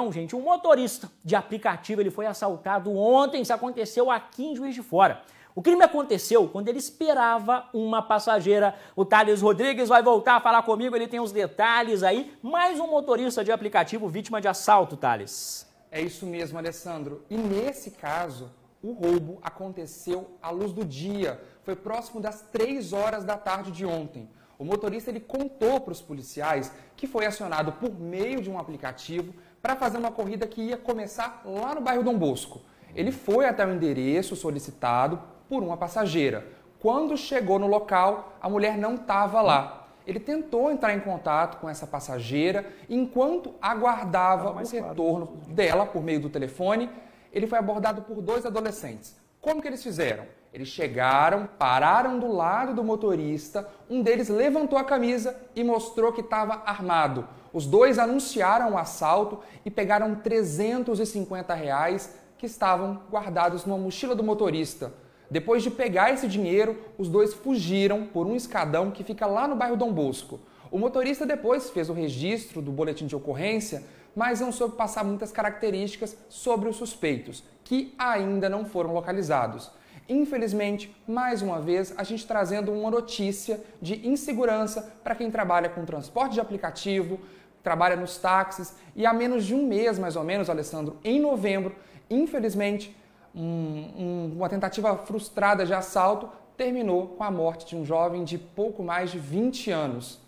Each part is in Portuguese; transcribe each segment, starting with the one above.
Então, gente, um motorista de aplicativo ele foi assaltado ontem, isso aconteceu aqui em Juiz de Fora. O crime aconteceu quando ele esperava uma passageira. O Thales Rodrigues vai voltar a falar comigo, ele tem os detalhes aí. Mais um motorista de aplicativo vítima de assalto, Thales. É isso mesmo, Alessandro. E nesse caso, o roubo aconteceu à luz do dia. Foi próximo das 3 horas da tarde de ontem. O motorista ele contou para os policiais que foi acionado por meio de um aplicativo para fazer uma corrida que ia começar lá no bairro Dom Bosco. Ele foi até o endereço solicitado por uma passageira. Quando chegou no local, a mulher não estava lá. Ele tentou entrar em contato com essa passageira enquanto aguardava o retorno dela por meio do telefone. Ele foi abordado por dois adolescentes. Como que eles fizeram? Eles chegaram, pararam do lado do motorista, um deles levantou a camisa e mostrou que estava armado. Os dois anunciaram o assalto e pegaram 350 reais que estavam guardados numa mochila do motorista. Depois de pegar esse dinheiro, os dois fugiram por um escadão que fica lá no bairro Dom Bosco. O motorista depois fez o registro do boletim de ocorrência, mas não soube passar muitas características sobre os suspeitos, que ainda não foram localizados. Infelizmente, mais uma vez, a gente trazendo uma notícia de insegurança para quem trabalha com transporte de aplicativo, trabalha nos táxis e há menos de um mês, mais ou menos, Alessandro, em novembro, infelizmente, um, um, uma tentativa frustrada de assalto terminou com a morte de um jovem de pouco mais de 20 anos.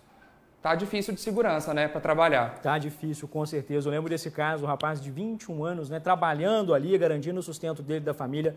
Tá difícil de segurança, né, para trabalhar. Tá difícil, com certeza. Eu lembro desse caso, um rapaz de 21 anos, né, trabalhando ali, garantindo o sustento dele da família,